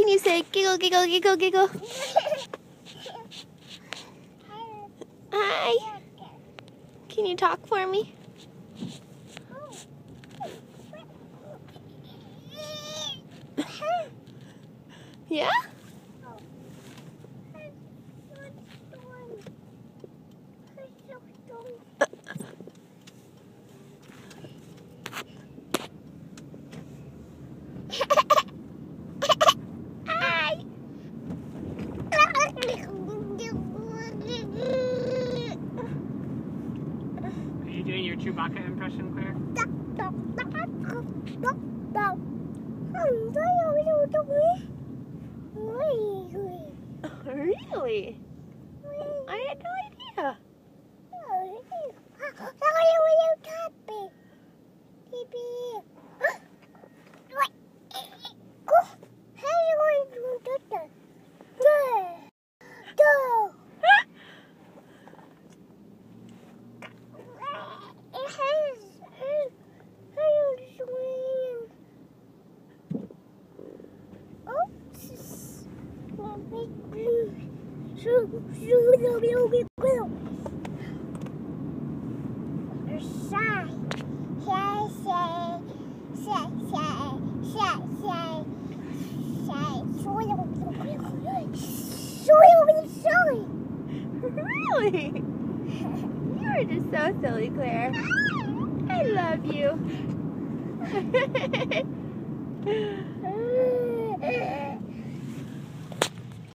can you say? Giggle, giggle, giggle, giggle. Hi. Can you talk for me? yeah? Are you doing your Chewbacca impression, Claire? Really? I had no idea. Really? You are just so silly, Claire. I love you.